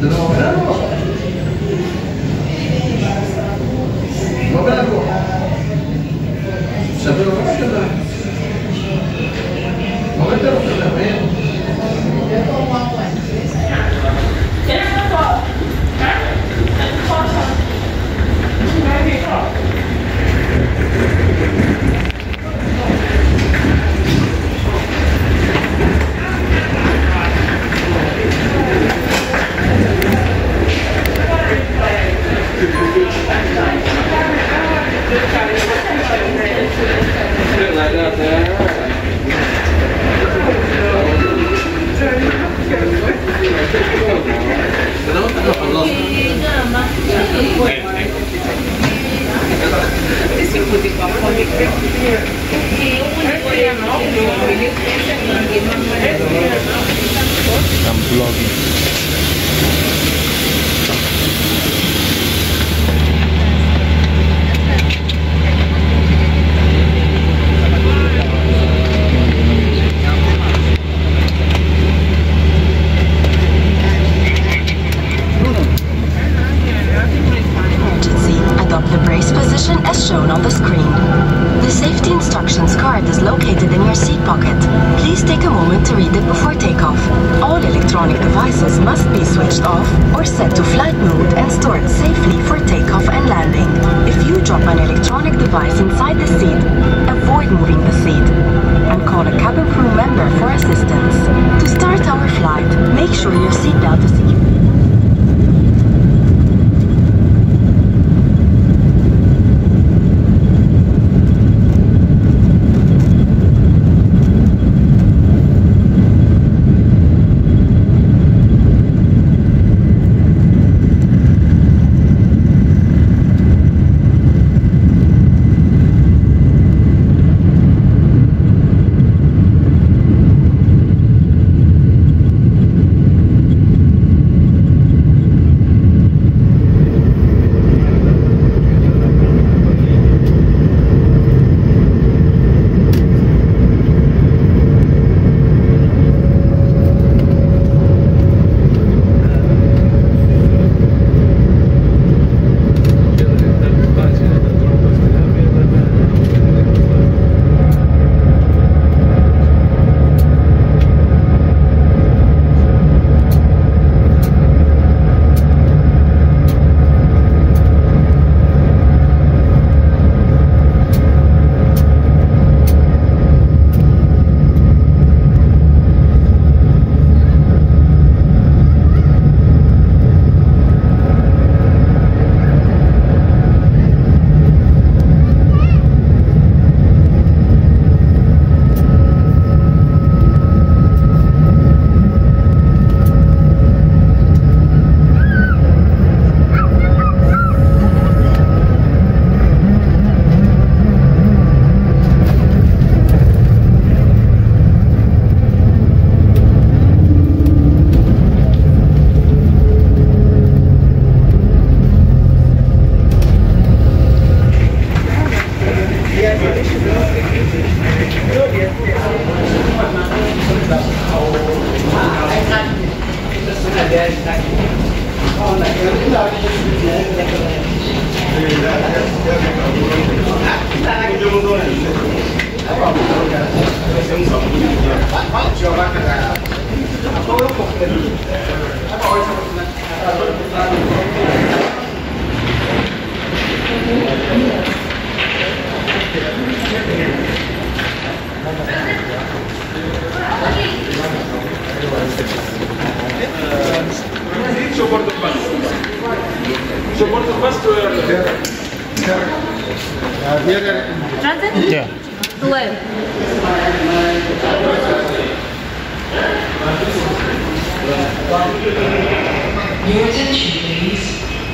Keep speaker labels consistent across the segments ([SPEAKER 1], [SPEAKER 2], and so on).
[SPEAKER 1] Não, não. 보니까 card is located in your seat pocket. Please take a moment to read it before takeoff. All electronic devices must be switched off or set to flight mode and stored safely for takeoff and landing. If you drop an electronic device inside the seat,
[SPEAKER 2] Transit?
[SPEAKER 3] Yeah.
[SPEAKER 2] Left.
[SPEAKER 4] Your attention please.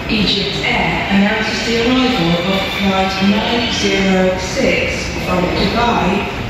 [SPEAKER 4] Egypt Air announces the arrival of flight 906 from Dubai